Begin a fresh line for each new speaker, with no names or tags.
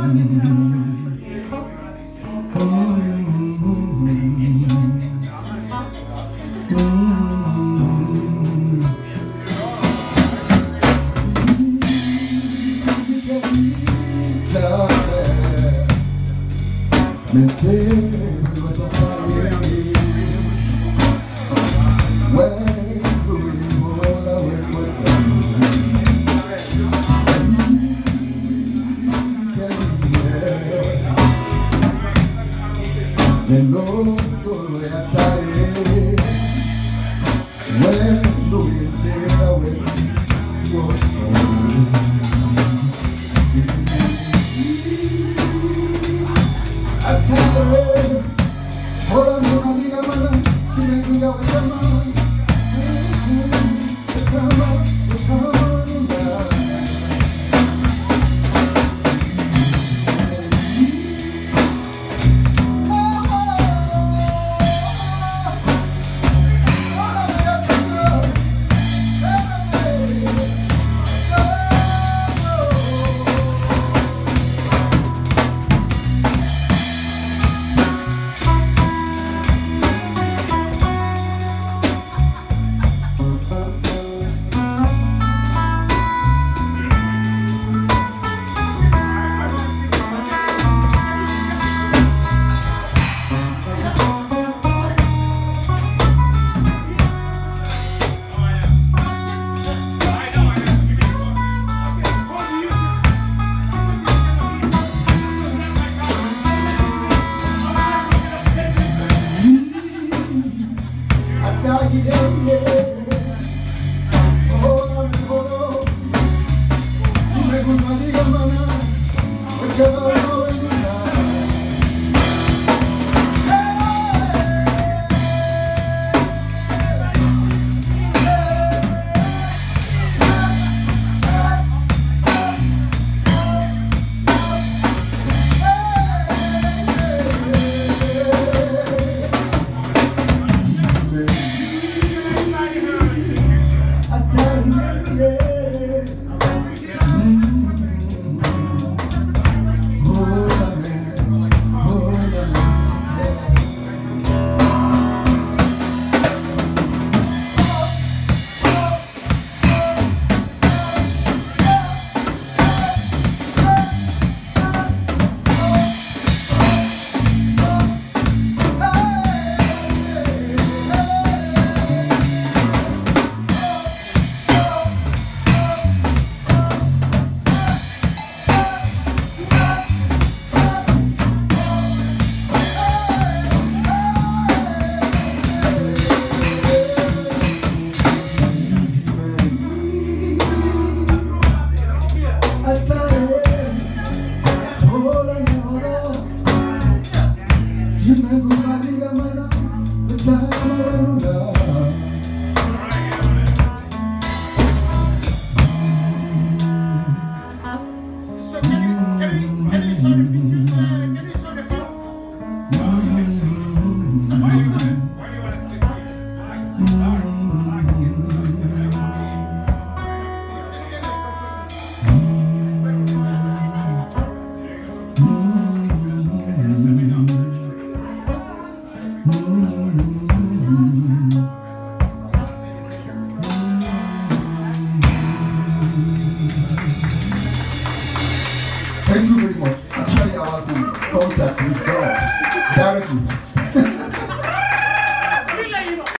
Love. Love. en lo voy a estaré.